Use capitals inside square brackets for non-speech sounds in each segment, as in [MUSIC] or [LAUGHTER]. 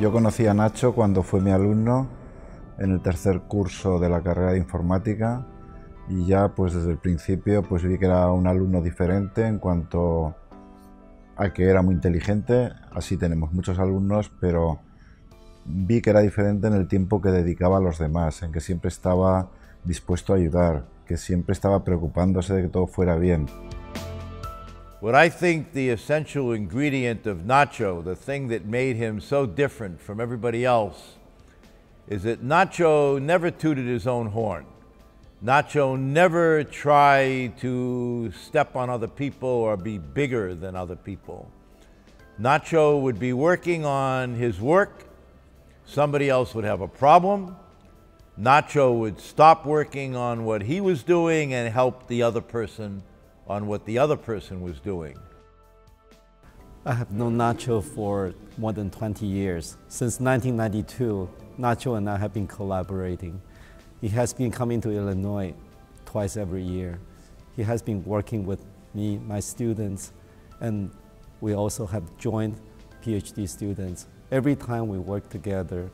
Yo conocí a Nacho cuando fue mi alumno en el tercer curso de la carrera de informática y ya pues desde el principio pues vi que era un alumno diferente en cuanto a que era muy inteligente, así tenemos muchos alumnos, pero vi que era diferente en el tiempo que dedicaba a los demás, en que siempre estaba dispuesto a ayudar, que siempre estaba preocupándose de que todo fuera bien. What I think the essential ingredient of Nacho, the thing that made him so different from everybody else, is that Nacho never tooted his own horn. Nacho never tried to step on other people or be bigger than other people. Nacho would be working on his work, somebody else would have a problem. Nacho would stop working on what he was doing and help the other person on what the other person was doing. I have known Nacho for more than 20 years. Since 1992, Nacho and I have been collaborating. He has been coming to Illinois twice every year. He has been working with me, my students, and we also have joined PhD students. Every time we work together,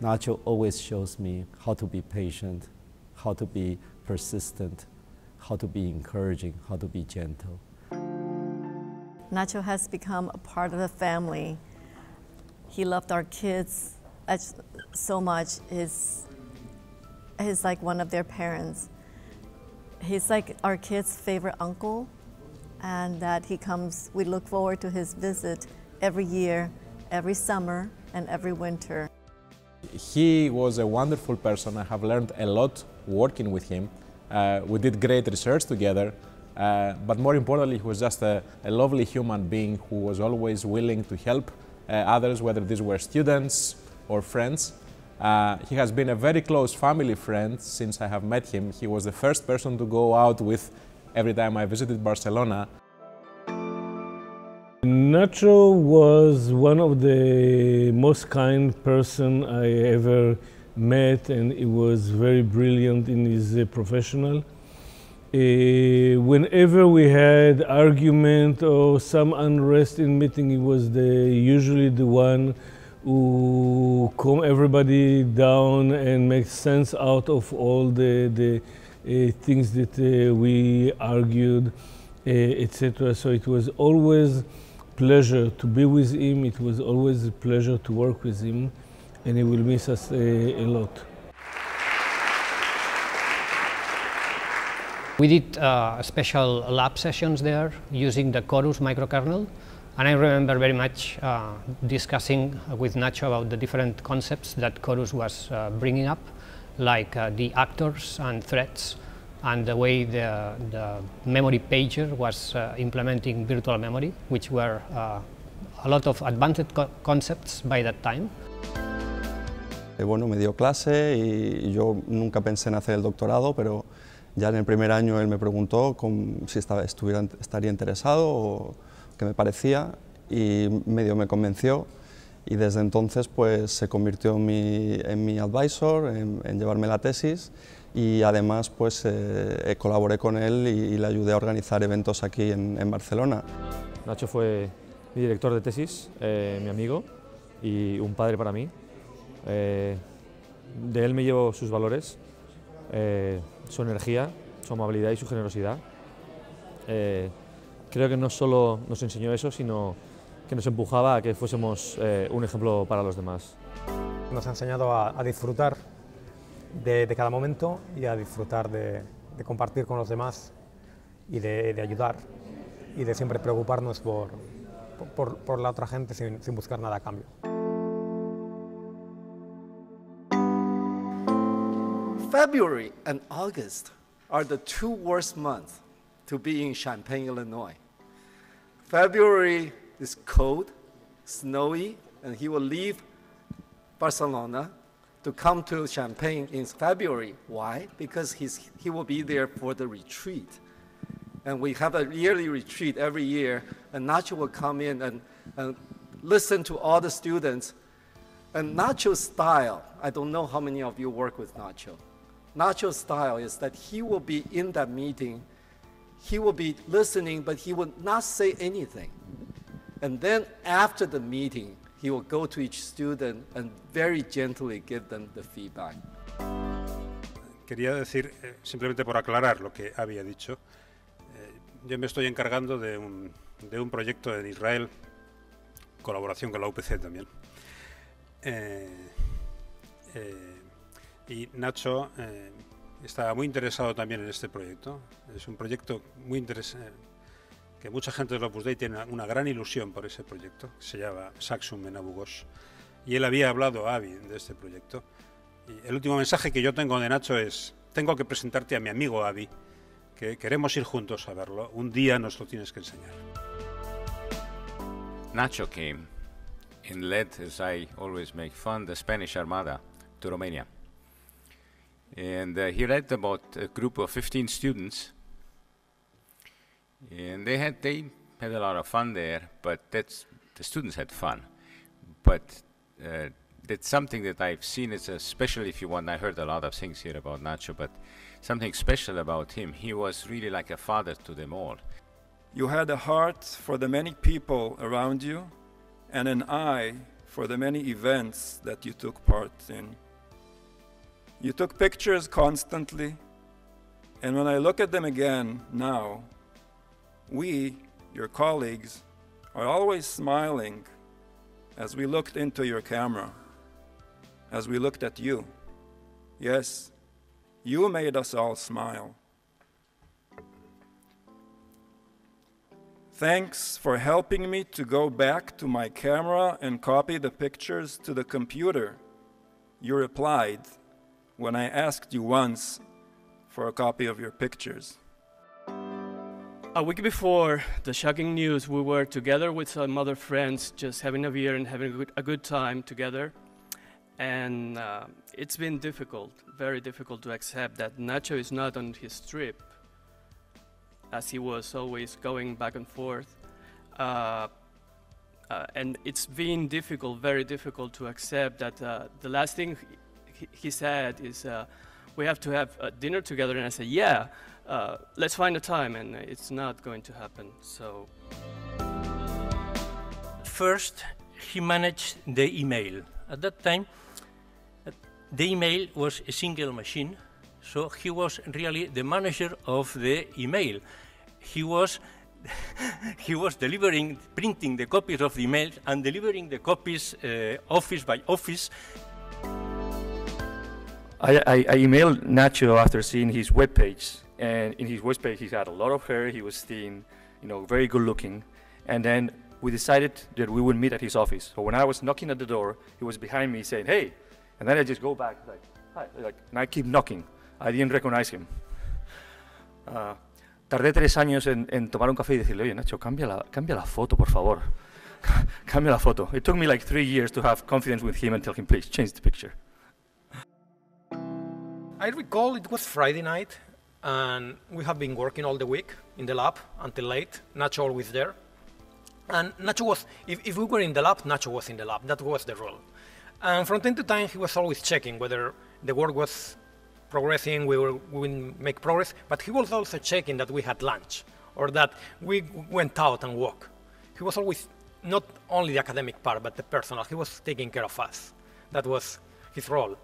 Nacho always shows me how to be patient, how to be persistent, how to be encouraging, how to be gentle. Nacho has become a part of the family. He loved our kids so much. He's, he's like one of their parents. He's like our kids' favorite uncle, and that he comes, we look forward to his visit every year, every summer, and every winter. He was a wonderful person. I have learned a lot working with him. Uh, we did great research together, uh, but more importantly, he was just a, a, lovely human being who was always willing to help uh, others, whether these were students or friends. Uh, he has been a very close family friend since I have met him. He was the first person to go out with every time I visited Barcelona. Nacho was one of the most kind person I ever met and he was very brilliant in his uh, professional. Uh, whenever we had argument or some unrest in meeting, he was the, usually the one who calm everybody down and make sense out of all the, the uh, things that uh, we argued, etc. So it was always pleasure to be with him. It was always a pleasure to work with him, and he will miss us a, a lot. We did uh, special lab sessions there using the Chorus microkernel, and I remember very much uh, discussing with Nacho about the different concepts that Chorus was uh, bringing up, like uh, the actors and threats, and the way the, the memory pager was uh, implementing virtual memory, which were a lot of advanced co concepts by that time. Eh, bueno, me dio clase y yo nunca pensé en hacer el doctorado, pero ya en el primer año él me preguntó si estaba, estaría interesado o qué me parecía y medio me convenció y desde entonces pues se convirtió en mi, advisor, en, llevarme la tesis y además pues eh, colaboré con él y, le ayudé a organizar eventos aquí en, en, Barcelona. Nacho fue mi director de tesis, eh, mi amigo y un padre para mí. Eh, de él me llevo sus valores, eh, su energía, su amabilidad y su generosidad. Eh, creo que no solo nos enseñó eso, sino que nos empujaba a que fuésemos un ejemplo para los demás. Nos ha enseñado a, disfrutar de, cada momento y a disfrutar de, compartir con los demás y de, ayudar y de siempre preocuparnos por, por, por la otra gente sin, sin buscar nada a cambio. February and August are the two worst months to be in Champaign, Illinois. February is cold, snowy, and he will leave Barcelona to come to Champaign in February. Why? Because he's, he will be there for the retreat. And we have a yearly retreat every year, and Nacho will come in and, and listen to all the students. And Nacho's style, I don't know how many of you work with Nacho. Nacho's style is that he will be in that meeting, he will be listening, but he will not say anything. And then after the meeting, he will go to each student and very gently give them the feedback. Quería decir, eh, simplemente por aclarar lo que había dicho, eh, yo me estoy encargando de un, de un proyecto en Israel, colaboración con la UPC también. Eh, eh, y Nacho eh, está muy interesado también en este proyecto. Es un proyecto muy interesante, que mucha gente del Opus Dei tiene una, gran ilusión por ese proyecto, se llama Saxum en Abu Ghosh. Y él había hablado a Avi de este proyecto. Y el último mensaje que yo tengo de Nacho es, tengo que presentarte a mi amigo Avi, que queremos ir juntos a verlo. Un día nos lo tienes que enseñar. Nacho came and led, as I always make fun, the Spanish Armada to Romania. And uh, he led about a group of 15 students, and they had they had a lot of fun there. But that's the students had fun. But uh, that's something that I've seen. It's especially if you want. I heard a lot of things here about Nacho, but something special about him. He was really like a father to them all. You had a heart for the many people around you and an eye for the many events that you took part in. You took pictures constantly, and when I look at them again now, we, your colleagues, are always smiling as we looked into your camera, as we looked at you. Yes, you made us all smile. Thanks for helping me to go back to my camera and copy the pictures to the computer. You replied when I asked you once for a copy of your pictures. A week before the shocking news, we were together with some other friends, just having a beer and having a good, a good time together. And uh, it's been difficult, very difficult to accept that Nacho is not on his trip, as he was always going back and forth. Uh, uh, and it's been difficult, very difficult to accept that uh, the last thing he, said is, uh, we have to have a dinner together. And I said, yeah, uh, let's find a time. And it's not going to happen. So. First, he managed the email. At that time, uh, the email was a single machine, so he was really the manager of the email. He was [LAUGHS] he was delivering, printing the copies of the emails and delivering the copies uh, office by office. I, I, I emailed Nacho after seeing his webpage, and in his webpage he had a lot of hair, he was thin, you know, very good looking, and then we decided that we would meet at his office. So when I was knocking at the door, he was behind me saying, "Hey," and then I just go back like, "Hi," like, and I keep knocking. I didn't recognize him. Uh, tardé tres años en, en tomar un café y decirle, oye Nacho, cambia la, cambia la foto, por favor. [LAUGHS] cambia la foto. It took me like three years to have confidence with him and tell him, please change the picture. I recall it was Friday night, and we have been working all the week in the lab until late. Nacho always there. And Nacho was, if, if we were in the lab, Nacho was in the lab. That was the rule. And from time to time, he was always checking whether the work was progressing, we, were, we would make progress, but he was also checking that we had lunch or that we went out and walk. He was always not only the academic part, but the personal. He was taking care of us. That was his role.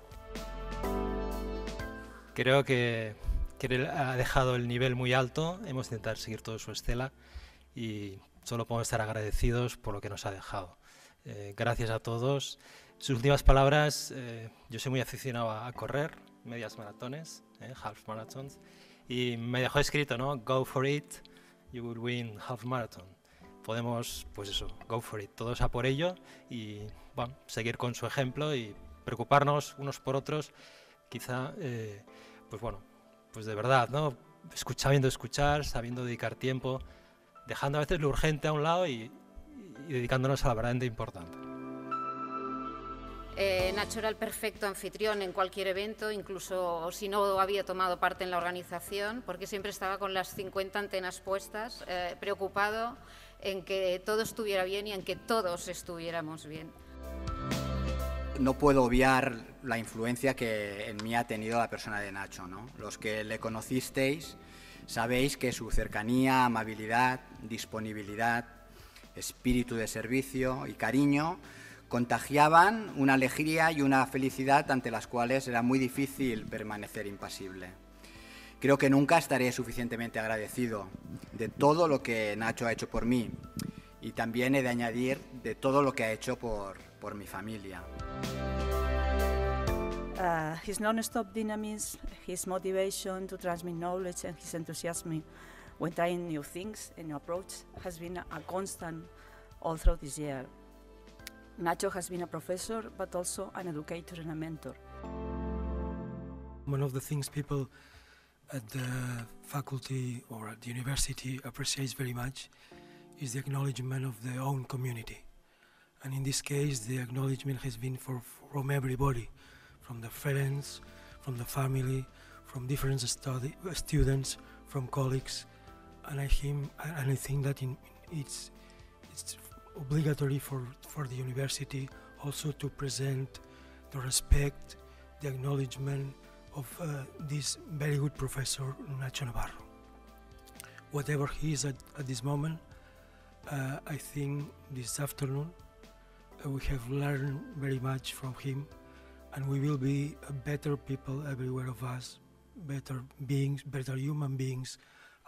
Creo que, que ha dejado el nivel muy alto, hemos intentado seguir todo su estela y solo podemos estar agradecidos por lo que nos ha dejado. Eh, gracias a todos. Sus últimas palabras, eh, yo soy muy aficionado a correr, medias maratones, eh, half marathons, y me dejó escrito, ¿no? Go for it, you will win half marathon. Podemos, pues eso, go for it, todos a por ello y, bueno, seguir con su ejemplo y preocuparnos unos por otros, quizá, eh, pues bueno, pues de verdad, ¿no? Sabiendo escuchar, sabiendo dedicar tiempo, dejando a veces lo urgente a un lado y, y dedicándonos a la verdaderamente importante. Eh, Nacho era el perfecto anfitrión en cualquier evento, incluso si no había tomado parte en la organización, porque siempre estaba con las 50 antenas puestas, eh, preocupado en que todo estuviera bien y en que todos estuviéramos bien. No puedo obviar la influencia que en mí ha tenido la persona de Nacho. Los que le conocisteis sabéis que su cercanía, amabilidad, disponibilidad, espíritu de servicio y cariño contagiaban una alegría y una felicidad ante las cuales era muy difícil permanecer impasible. Creo que nunca estaré suficientemente agradecido de todo lo que Nacho ha hecho por mí y también he de añadir de todo lo que ha hecho por, por mi familia. Uh, his non-stop dynamism, his motivation to transmit knowledge and his enthusiasm when trying new things and new approach has been a constant all through this year. Nacho has been a professor, but also an educator and a mentor. One of the things people at the faculty or at the university appreciates very much is the acknowledgement of their own community. And in this case, the acknowledgement has been for, from everybody, from the friends, from the family, from different study, students, from colleagues. And I, think, and I think that in, it's, it's obligatory for, for the university also to present the respect, the acknowledgement of uh, this very good professor, Nacho Navarro. Whatever he is at, at this moment, uh, I think this afternoon Uh, we have learned very much from him and we will be uh, better people, everywhere of us, better beings, better human beings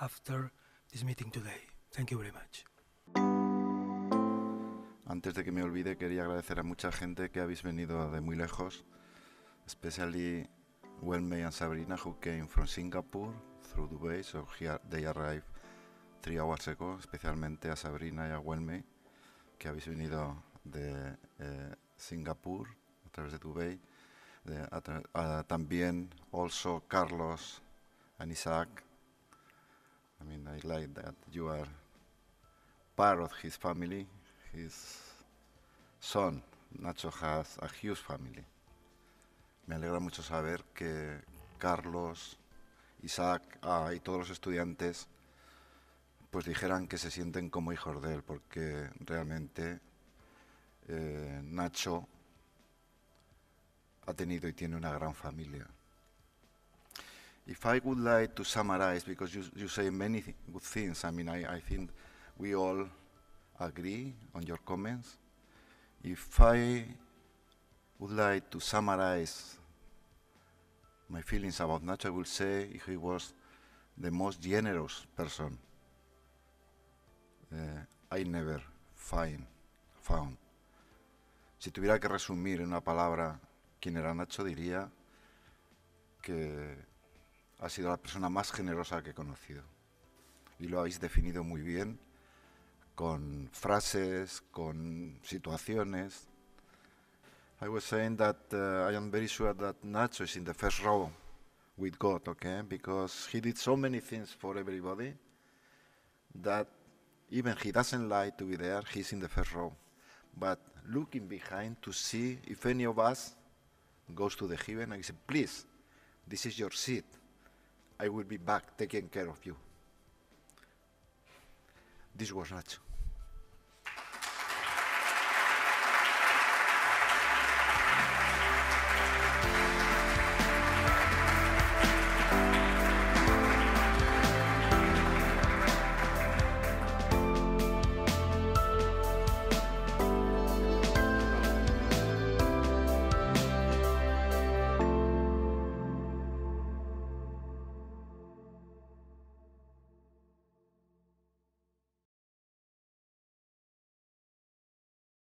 after this meeting today. Thank you very much. Antes de que me olvide, quería agradecer a mucha gente que habéis venido de muy lejos, especially Wenmei and Sabrina, who came from Singapore through Dubai, so here they arrived three hours ago, especialmente a Sabrina y a Wenmei, que habéis venido de eh, Singapur a través de Dubai. De, a uh, también also Carlos and Isaac. I mean, I like that you are part of his family. His son, Nacho, has a huge family. Me alegra mucho saber que Carlos, Isaac ah, y todos los estudiantes pues dijeran que se sienten como hijos de él, porque realmente eh, Nacho ha tenido y tiene una gran familia. If I would like to summarize, because you, you say many th good things, I mean, I, I think we all agree on your comments. If I would like to summarize my feelings about Nacho, I would say he was the most generous person uh, I never find, found. Si tuviera que resumir en una palabra quién era Nacho, diría que ha sido la persona más generosa que he conocido. Y lo habéis definido muy bien, con frases, con situaciones. I was saying that uh, I am very sure that Nacho is in the first row with God, okay? Because he did so many things for everybody that even he doesn't like to be there, he's in the first row. But looking behind to see if any of us goes to the heaven I said, please, this is your seat. I will be back taking care of you. This was Nacho.